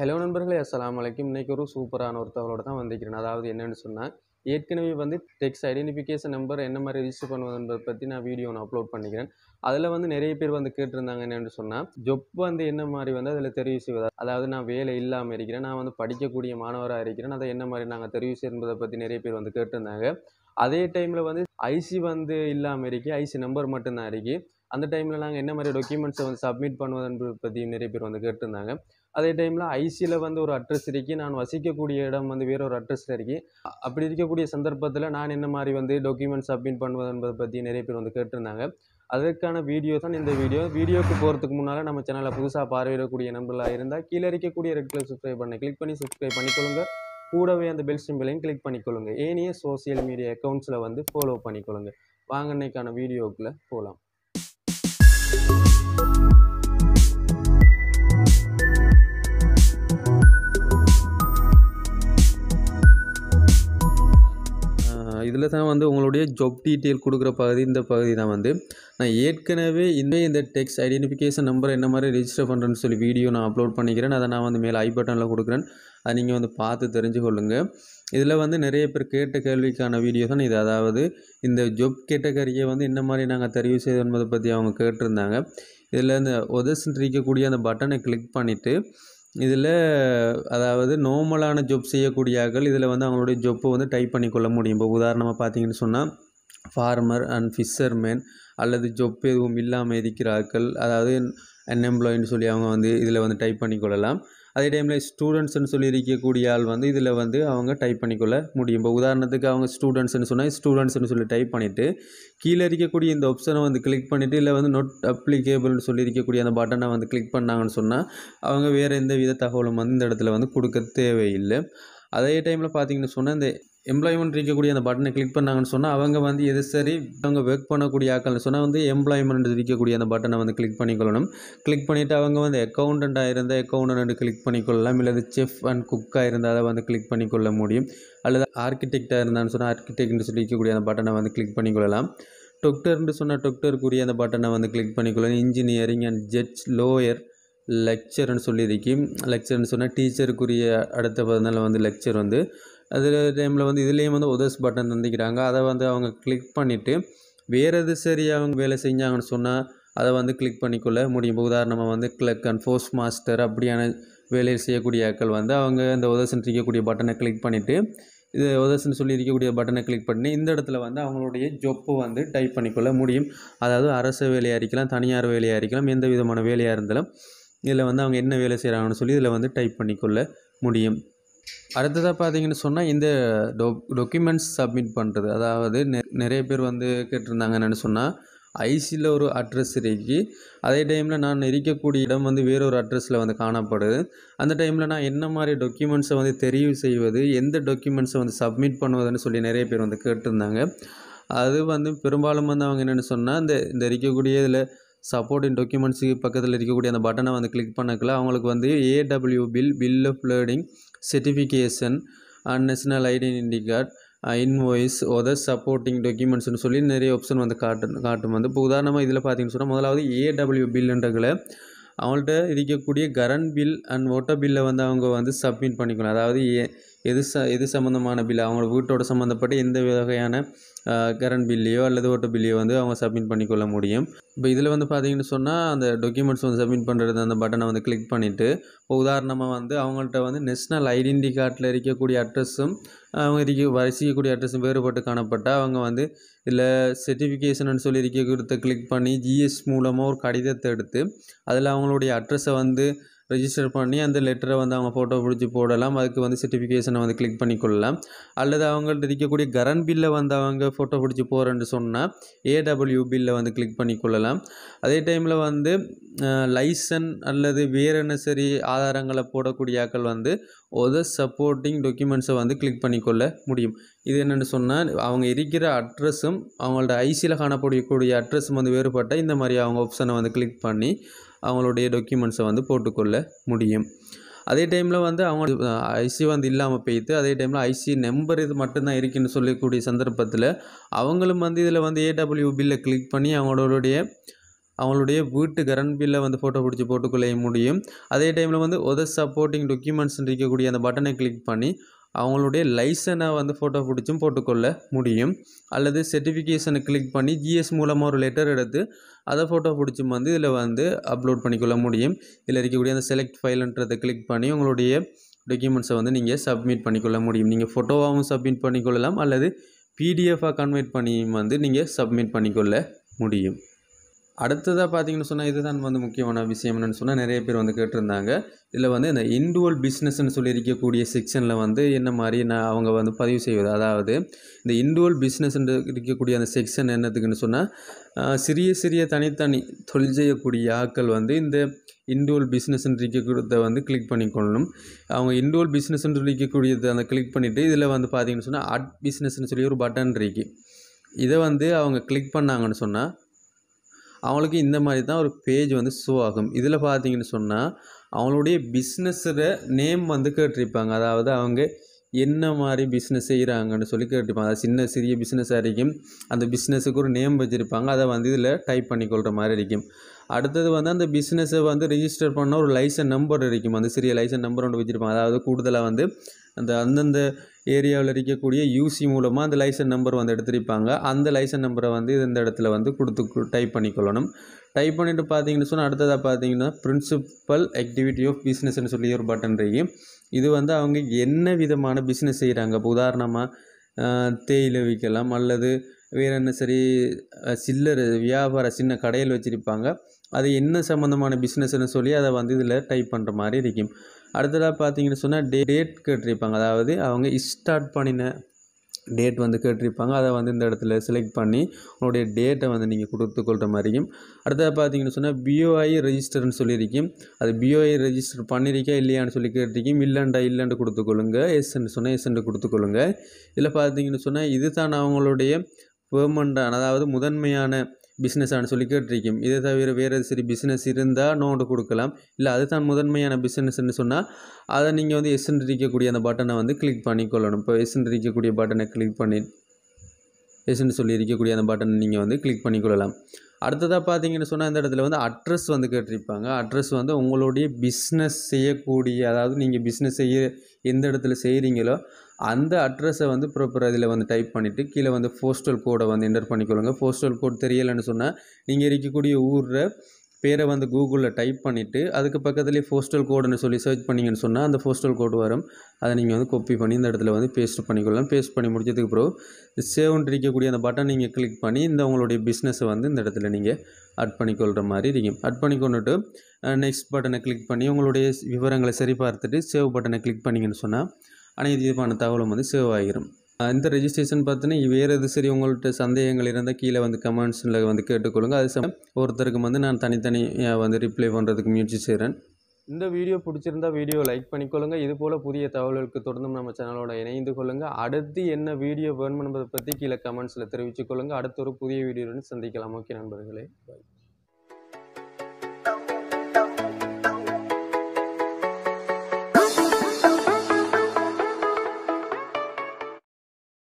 Hello நண்பர்களே அஸ்லாம் வலைக்கும் இன்றைக்கி ஒரு சூப்பரான ஒரு தகவலோட தான் வந்திருக்கிறேன். அதாவது என்னென்னு சொன்னால் ஏற்கனவே வந்து டெக்ஸ்ட் ஐடென்டிஃபிகேஷன் நம்பர் என்ன மாதிரி ரிஜிஸ்டர் பண்ணுவதுன்றதை பற்றி நான் வீடியோ நான் அப்லோட் பண்ணிக்கிறேன். அதில் வந்து நிறைய பேர் வந்து கேட்டிருந்தாங்க என்னென்னு சொன்னால் ஜொப் வந்து என்ன மாதிரி வந்து அதில் தெரிவு செய்வது? அதாவது நான் வேலை இல்லாமல் இருக்கிறேன் நான் வந்து படிக்கக்கூடிய மாணவராக இருக்கிறேன் அதை என்ன மாதிரி நாங்கள் தெரிவு செய்வதை பற்றி நிறைய பேர் வந்து கேட்டிருந்தாங்க. அதே டைமில் வந்து ஐசி வந்து இல்லாமல் இருக்கு ஐசி நம்பர் மட்டும்தான் இருக்குது அந்த டைமில் நாங்கள் என்ன மாதிரி டாக்குமெண்ட்ஸை வந்து சப்மிட் பண்ணுவதுன்றதை பற்றி நிறைய பேர் வந்து கேட்டிருந்தாங்க. அதே டைமில் ஐசியில் வந்து ஒரு அட்ரஸ் இருக்கு. நான் வசிக்கக்கூடிய இடம் வந்து வேற ஒரு அட்ரஸில் இருக்கு. அப்படி இருக்கக்கூடிய சந்தர்ப்பத்தில் நான் என்ன மாதிரி வந்து டாக்குமெண்ட் சப்மிட் பண்ணுவது என்பதை பற்றி நிறைய பேர் வந்து கேட்டிருந்தாங்க. அதற்கான வீடியோ தான் இந்த வீடியோ வீடியோக்கு போகிறதுக்கு முன்னால் நம்ம சேனலை புதுசாக பார்வையிடக்கூடிய நம்பர்களாக இருந்தால் கீழே இருக்கக்கூடிய ரெட் கலர் சப்ஸ்கிரைப் பண்ணி கிளிக் பண்ணி சப்ஸ்கிரைப் பண்ணிக்கொள்ளுங்க. கூடவே அந்த பெல் சிம்பிளையும் கிளிக் பண்ணிக்கொள்ளுங்க. ஏனைய சோஷியல் மீடியா அக்கௌண்ட்ஸில் வந்து ஃபாலோ பண்ணிக்கொள்ளுங்க. வாங்க இன்னைக்கான வீடியோக்குள்ளே போகலாம் இதில் தான் வந்து உங்களுடைய ஜாப் டீட்டெயில் கொடுக்குற பகுதி இந்த பகுதி தான் வந்து. நான் ஏற்கனவே இந்த இந்த டெக்ஸ்ட் ஐடென்டிஃபிகேஷன் நம்பர் என்ன மாதிரி ரிஜிஸ்டர் பண்ணுறேன்னு சொல்லி வீடியோ நான் அப்லோட் பண்ணிக்கிறேன். அதை நான் வந்து மேலே ஐ பட்டனில் கொடுக்குறேன். அதை நீங்கள் வந்து பார்த்து தெரிஞ்சு கொள்ளுங்கள் இதில் வந்து நிறைய பேர் கேட்ட கேள்விக்கான வீடியோ தான் இது. அதாவது இந்த ஜொப் கேட்டகரியை வந்து என்ன மாதிரி நாங்கள் தெரிவு செய்வது என்பதை பற்றி அவங்க கேட்டிருந்தாங்க. இதில் இந்த உதசன் இருக்கக்கூடிய அந்த பட்டனை கிளிக் பண்ணிவிட்டு இதில் அதாவது நார்மலான ஜொப் செய்யக்கூடிய ஆட்கள் இதில் வந்து அவங்களுடைய ஜொப்பை வந்து டைப் பண்ணிக்கொள்ள முடியும். இப்போ உதாரணமாக பார்த்தீங்கன்னு சொன்னால் ஃபார்மர் அண்ட் ஃபிஷர்மேன் அல்லது ஜொப் எதுவும் இல்லாமல் இருக்கிற ஆட்கள் அதாவது அன்எம்ப்ளாயின்னு சொல்லி அவங்க வந்து இதில் வந்து டைப் பண்ணிக்கொள்ளலாம். அதே டைமில் ஸ்டூடெண்ட்ஸ்னு சொல்லி இருக்கக்கூடிய ஆள் வந்து இதில் வந்து அவங்க டைப் பண்ணிக்கொள்ள முடியும். இப்போ உதாரணத்துக்கு அவங்க ஸ்டூடெண்ட்ஸ்னு சொன்னால் ஸ்டூடெண்ட்ஸ்னு சொல்லி டைப் பண்ணிவிட்டு கீழே இருக்கக்கூடிய இந்த ஆப்ஷனை வந்து கிளிக் பண்ணிவிட்டு இல்லை வந்து நோட் அப்ளிகேபிள்னு சொல்லி இருக்கக்கூடிய அந்த பட்டனை வந்து கிளிக் பண்ணாங்கன்னு சொன்னால் அவங்க வேறு எந்த வித தகவலும் வந்து இந்த இடத்துல வந்து கொடுக்க தேவையில்லை. அதே டைமில் பார்த்தீங்கன்னு சொன்னால் இந்த எம்ப்ளாய்மெண்ட் இருக்கக்கூடிய அந்த பட்டனை கிளிக் பண்ணாங்கன்னு சொன்னால் அவங்க வந்து எது சரி அவங்க ஒர்க் பண்ணக்கூடிய ஆக்கள்னு சொன்னால் வந்து எம்ப்ளாய்மெண்ட் இருக்கக்கூடிய அந்த பட்டனை வந்து கிளிக் பண்ணிக்கொள்ளணும். கிளிக் பண்ணிவிட்டு அவங்க வந்து அக்கௌண்டண்ட்டாக இருந்தால் அக்கௌண்டன்ட் கிளிக் பண்ணிக்கொள்ளலாம். இல்லது செஃப் அண்ட் குக்காக இருந்தால் அதை வந்து கிளிக் பண்ணிக்கொள்ள முடியும். அல்லது ஆர்கிடெக்டாக இருந்தான்னு சொன்னால் ஆர்கிடெக்ட்னு சொல்லிக்கக்கூடிய அந்த பட்டனை வந்து கிளிக் பண்ணிக்கொள்ளலாம். டொக்டர்னு சொன்னால் டொக்டருக்குரிய அந்த பட்டனை வந்து கிளிக் பண்ணிக்கொள்ளலாம் இன்ஜினியரிங் அண்ட் ஜட்ஜ் லோயர் லெக்சர்னு சொல்லியிருக்கு. லெக்சர்னு சொன்னால் டீச்சருக்குரிய அடுத்த பதினால வந்து லெக்சர் வந்து அதில் டைமில் வந்து இதுலேயும் வந்து உதஸ் பட்டன் தந்திக்கிறாங்க. அதை வந்து அவங்க கிளிக் பண்ணிவிட்டு வேறு எது சரி அவங்க வேலை செஞ்சாங்கன்னு சொன்னால் அதை வந்து கிளிக் பண்ணிக்கொள்ள முடியும். இப்போ உதாரணமாக வந்து கிளக் அண்ட் ஃபோர்ஸ் மாஸ்டர் அப்படியான வேலையில் செய்யக்கூடிய ஆட்கள் வந்து அவங்க இந்த உதசன் இருக்கக்கூடிய பட்டனை கிளிக் பண்ணிவிட்டு இது உதசன் சொல்லி இருக்கக்கூடிய பட்டனை கிளிக் பண்ணி இந்த இடத்துல வந்து அவங்களுடைய ஜொப்பு வந்து டைப் பண்ணிக்கொள்ள முடியும். அதாவது அரசு வேலையாக இருக்கலாம் தனியார் வேலையாக இருக்கலாம் எந்த விதமான வேலையாக இருந்தாலும் இதில் வந்து அவங்க என்ன வேலை செய்கிறாங்கன்னு சொல்லி இதில் வந்து டைப் பண்ணிக்கொள்ள முடியும். அடுத்ததாக பார்த்தீங்கன்னு சொன்னால் இந்த டொ டொக்குமெண்ட்ஸ் சப்மிட் பண்ணுறது அதாவது நெ நிறைய பேர் வந்து கேட்டிருந்தாங்க என்னென்னு சொன்னால் ஐசியில் ஒரு அட்ரஸ் இருக்கு. அதே டைமில் நான் இருக்கக்கூடிய இடம் வந்து வேறொரு அட்ரஸில் வந்து காணப்படுது. அந்த டைமில் நான் என்ன மாதிரி டாக்குமெண்ட்ஸை வந்து தெரிவு செய்வது எந்த டாக்குமெண்ட்ஸை வந்து சப்மிட் பண்ணுவதுன்னு சொல்லி நிறைய பேர் வந்து கேட்டிருந்தாங்க. அது வந்து பெரும்பாலும் வந்து அவங்க என்னென்னு சொன்னால் இந்த இந்த இருக்கக்கூடிய இதில் சப்போர்ட்டிங் டாக்குமெண்ட்ஸுக்கு பக்கத்தில் இருக்கக்கூடிய அந்த பட்டனை வந்து கிளிக் பண்ணக்கல அவங்களுக்கு வந்து AW bill bill of learning certification and national identity card invoice other supporting டாக்குமெண்ட்ஸ்னு சொல்லி நிறைய ஆப்ஷன் வந்து காட்டும் காட்டும். வந்து இப்போ உதாரணமாக இதில் பார்த்தீங்கன்னு சொன்னால் முதலாவது ஏடபிள்யூ பில்ன்றகளை அவங்கள்ட்ட இருக்கக்கூடிய கரண்ட் பில் அண்ட் ஓட்டர் பில்லை வந்து அவங்க வந்து சப்மிட் பண்ணிக்கணும். அதாவது ஏ- எது ச எது சம்மந்தமான பில் அவங்க வீட்டோட சம்மந்தப்பட்ட எந்த வகையான கரண்ட் பில்லையோ அல்லது ஓட்டோ பில்லையோ வந்து அவங்க சப்மிட் பண்ணிக்கொள்ள முடியும். இப்போ இதில் வந்து பார்த்தீங்கன்னு சொன்னால் அந்த டாக்குமெண்ட்ஸ் வந்து சப்மிட் பண்ணுறது அந்த பட்டனை வந்து கிளிக் பண்ணிவிட்டு இப்போ உதாரணமாக வந்து அவங்கள்ட்ட வந்து நேஷ்னல் ஐடென்டி கார்டில் இருக்கக்கூடிய அட்ரஸும் அவங்க இருக்க வசிக்கக்கூடிய அட்ரஸும் வேறுபட்டு காணப்பட்டால் அவங்க வந்து இதில் சர்டிஃபிகேஷன் சொல்லி இருக்க கொடுத்த கிளிக் பண்ணி ஜிஎஸ் மூலமாக ஒரு கடிதத்தை எடுத்து அதில் அவங்களுடைய அட்ரஸை வந்து ரெஜிஸ்டர் பண்ணி அந்த லெட்டரை வந்து அவங்க ஃபோட்டோ பிடிச்சி போடலாம். அதுக்கு வந்து சர்டிஃபிகேஷனை வந்து கிளிக் பண்ணிக்கொள்ளலாம் அல்லது அவங்கள்ட்ட இருக்கக்கூடிய கரண்ட் பில்லை வந்து அவங்க ஃபோட்டோ பிடிச்சி போகிறேன்னு சொன்னால் ஏடபிள்யூ பில்லை வந்து கிளிக் பண்ணிக்கொள்ளலாம் அதே டைமில் வந்து லைசன் அல்லது வேறு என்ன சரி ஆதாரங்களை போடக்கூடிய ஆட்கள் வந்து ஒரு சப்போர்ட்டிங் டாக்குமெண்ட்ஸை வந்து கிளிக் பண்ணிக்கொள்ள முடியும். இது என்னென்னு சொன்னால் அவங்க இருக்கிற அட்ரஸும் அவங்களோட ஐசியில் காணப்படக்கூடிய அட்ரஸும் வந்து வேறுபட்ட இந்த மாதிரி அவங்க ஆப்ஷனை வந்து கிளிக் பண்ணி அவங்களுடைய டாக்குமெண்ட்ஸை வந்து போட்டுக்கொள்ள முடியும். அதே டைமில் வந்து அவங்க ஐசி வந்து இல்லாமல் போயிட்டு அதே டைமில் ஐசி நம்பர் இது மட்டும்தான் இருக்குன்னு சொல்லக்கூடிய சந்தர்ப்பத்தில் அவங்களும் வந்து இதில் வந்து ஏடபிள்யூ பில்லை கிளிக் பண்ணி அவங்களுடைய அவங்களுடைய வீட்டு கரண்ட் பில்லை வந்து ஃபோட்டோ பிடிச்சி போட்டுக்கொள்ள முடியும். அதே டைமில் வந்து ஒதர் சப்போர்ட்டிங் டாக்குமெண்ட்ஸ் இருக்கக்கூடிய அந்த பட்டனை கிளிக் பண்ணி அவங்களுடைய லைசனை வந்து ஃபோட்டோ பிடிச்சும் போட்டுக்கொள்ள முடியும். அல்லது சர்டிஃபிகேஷனை கிளிக் பண்ணி ஜிஎஸ் மூலமாக ஒரு லெட்டர் எடுத்து அதை ஃபோட்டோ பிடிச்சும் வந்து இதில் வந்து அப்லோட் பண்ணிக்கொள்ள முடியும். இதில் இருக்கக்கூடிய அந்த செலக்ட் ஃபைலுன்றதை கிளிக் பண்ணி உங்களுடைய டாக்குமெண்ட்ஸை வந்து நீங்கள் சப்மிட் பண்ணிக்கொள்ள முடியும். நீங்கள் ஃபோட்டோவாகவும் சப்மிட் பண்ணிக்கொள்ளலாம். அல்லது பிடிஎஃபாக கன்வெர்ட் பண்ணியும் வந்து நீங்கள் சப்மிட் பண்ணிக்கொள்ள முடியும். அடுத்ததாக பார்த்தீங்கன்னு சொன்னால் இதுதான் வந்து முக்கியமான விஷயம் என்னென்னு சொன்னால் நிறைய பேர் வந்து கேட்டிருந்தாங்க. இதில் வந்து இந்த இண்டுவல் பிஸ்னஸ்ன்னு சொல்லி இருக்கக்கூடிய செக்ஷனில் வந்து என்ன மாதிரி நான் அவங்க வந்து பதிவு செய்வது? அதாவது இந்த இண்டுவல் பிஸ்னஸ்ன்ற இருக்கக்கூடிய அந்த செக்ஷன் என்னத்துக்குன்னு சொன்னால் சிறிய சிறிய தனித்தனி தொழில் செய்யக்கூடிய ஆட்கள் வந்து இந்த இண்டுவல் பிஸ்னஸ் இருக்கக்கூடியதை வந்து கிளிக் பண்ணிக்கொள்ளணும். அவங்க இண்டுவல் பிஸ்னஸ் இருக்கக்கூடியதை அந்த கிளிக் பண்ணிவிட்டு இதில் வந்து பார்த்தீங்கன்னு சொன்னால் அட் பிஸ்னஸ்னு சொல்லி ஒரு பட்டன் இருக்கு. இதை வந்து அவங்க கிளிக் பண்ணாங்கன்னு சொன்னால் அவங்களுக்கு இந்த மாதிரி தான் ஒரு பேஜ் வந்து ஷோ ஆகும். இதில் பார்த்தீங்கன்னு சொன்னால் அவங்களுடைய பிஸ்னஸோட நேம் வந்து கேட்டிருப்பாங்க. அதாவது அவங்க என்ன மாதிரி பிஸ்னஸ் செய்கிறாங்கன்னு சொல்லி கேட்டுப்பாங்க அது சின்ன சிறிய பிஸ்னஸாக இருக்கும். அந்த பிஸ்னஸுக்கு ஒரு நேம் வச்சுருப்பாங்க. அதை வந்து இதில் டைப் பண்ணிக்கொள்கிற மாதிரி இருக்கும். அடுத்தது வந்து அந்த பிஸ்னஸை வந்து ரிஜிஸ்டர் பண்ண ஒரு லைசன் நம்பர் இருக்கும். அந்த சிறிய லைசன் நம்பர் ஒன்று வச்சுருப்பாங்க. அதாவது கூடுதலாக வந்து அந்த அந்தந்த ஏரியாவில் இருக்கக்கூடிய யூசி மூலமாக அந்த லைசன் நம்பர் வந்து எடுத்திருப்பாங்க. அந்த லைசன் நம்பரை வந்து இந்த இடத்துல வந்து கொடுத்து டைப் பண்ணிக்கொள்ளணும். டைப் பண்ணிவிட்டு பார்த்தீங்கன்னு சொன்னால் அடுத்ததாக பார்த்தீங்கன்னா பிரின்சிபல் ஆக்டிவிட்டி ஆஃப் பிஸ்னஸ்னு சொல்லி ஒரு பட்டன் இருக்கு. இது வந்து அவங்க என்ன விதமான பிஸ்னஸ் செய்கிறாங்க இப்போ உதாரணமாக தேயிலை விற்கலாம் அல்லது வேறு என்ன சரி சில்லறை வியாபார சின்ன கடையில் வச்சுருப்பாங்க. அது என்ன சம்மந்தமான பிஸ்னஸ்னு சொல்லி அதை வந்து இதில் டைப் பண்ணுற மாதிரி இருக்கும். அடுத்ததாக பார்த்தீங்கன்னு சொன்னால் டே டேட் கேட்டிருப்பாங்க. அதாவது அவங்க ஸ்டார்ட் பண்ணின டேட் வந்து கேட்டிருப்பாங்க. அதை வந்து இந்த இடத்துல செலக்ட் பண்ணி உங்களுடைய டேட்டை வந்து நீங்கள் கொடுத்துக்கொள்கிற மாதிரியும். அடுத்தது பார்த்தீங்கன்னு சொன்னால் பிஓஐ ரெஜிஸ்டர்னு சொல்லியிருக்கேன். அது பிஓஐ ரெஜிஸ்டர் பண்ணியிருக்கா இல்லையான்னு சொல்லி கேட்டிருக்கீங்க இல்லைண்டா இல்லைண்டு கொடுத்துக்கொள்ளுங்க எஸ்ன்னு சொன்னால் எஸ்ன்னு கொடுத்துக்கொள்ளுங்க இதில் பார்த்தீங்கன்னு சொன்னால் இது தான் அவங்களுடைய பெர்மனண்டான அதாவது முதன்மையான பிஸ்னஸானு சொல்லி கேட்டிருக்கோம் இதை தவிர வேறு சரி பிஸ்னஸ் இருந்தால் நோட்டு கொடுக்கலாம். இல்லை அது தான் முதன்மையான பிஸ்னஸ்ன்னு சொன்னால் அதை நீங்கள் வந்து எஸ்ன்னு இருக்கக்கூடிய அந்த பட்டனை வந்து கிளிக் பண்ணிக்கொள்ளணும். இப்போ எஸ்ன்னு இருக்கக்கூடிய பட்டனை கிளிக் பண்ணி எஸ்ன்னு சொல்லி இருக்கக்கூடிய அந்த பட்டனை நீங்கள் வந்து கிளிக் பண்ணிக்கொள்ளலாம். அடுத்ததாக பார்த்தீங்கன்னு சொன்னால் இந்த இடத்துல வந்து அட்ரஸ் வந்து கேட்டிருப்பாங்க. அட்ரஸ் வந்து உங்களுடைய பிஸ்னஸ் செய்யக்கூடிய அதாவது நீங்கள் பிஸ்னஸ் செய்ய எந்த இடத்துல செய்கிறீங்களோ அந்த அட்ரஸை வந்து ப்ராப்பர் அதில் வந்து டைப் பண்ணிவிட்டு கீழே வந்து போஸ்டல் கோடை வந்து என்டர் பண்ணிக்கொள்ளுங்க. போஸ்டல் கோட் தெரியலைன்னு சொன்னால் நீங்கள் இருக்கக்கூடிய ஊரில் பேரை வந்து கூகுளில் டைப் பண்ணிவிட்டு அதுக்கு பக்கத்துலேயே போஸ்டல் கோடுன்னு சொல்லி சர்ச் பண்ணிங்கன்னு சொன்னால் அந்த போஸ்டல் கோடு வரும். அதை நீங்கள் வந்து காப்பி பண்ணி இந்த இடத்துல வந்து பேஸ்ட் பண்ணிக்கொள்ளலாம். பேஸ்ட் பண்ணி முடிச்சதுக்கு பிறகு சேவ்ன்ட்டு இருக்கக்கூடிய அந்த பட்டன் நீங்கள் கிளிக் பண்ணி இந்த உங்களுடைய பிஸ்னஸை வந்து இந்த இடத்துல நீங்கள் அட் பண்ணிக்கொள்கிற மாதிரி இருக்கும். அட் பண்ணி கொண்டுட்டு நெக்ஸ்ட் பட்டனை கிளிக் பண்ணி உங்களுடைய விவரங்களை சரி பார்த்துட்டு சேவ் பட்டனை கிளிக் பண்ணிங்கன்னு சொன்னால் அனைத்து விதமான தகவலும் வந்து சேவ் ஆகிரும். இந்த ரெஜிஸ்ட்ரேஷன் பார்த்தீங்கன்னா வேறு எது சரி உங்கள்கிட்ட சந்தேகங்கள் இருந்தால் கீழே வந்து கமெண்ட்ஸில் வந்து கேட்டுக்கொள்ளுங்க. அது சமயம் ஒருத்தருக்கு வந்து நான் தனித்தனியாக வந்து ரிப்ளை பண்ணுறதுக்கு முயற்சி செய்கிறேன் இந்த வீடியோ பிடிச்சிருந்தா வீடியோ லைக் பண்ணிக்கொள்ளுங்க. இது போல் புதிய தகவல்களுக்கு தொடர்ந்தும் நம்ம சேனலோட இணைந்து கொள்ளுங்கள் அடுத்து என்ன வீடியோ வேணும் என்பதை பற்றி கீழே கமெண்ட்ஸில் தெரிவித்துக்கொள்ளுங்கள் அடுத்த ஒரு புதிய வீடியோன்னு சந்திக்கலாம். ஓகே நண்பர்களே. பாய்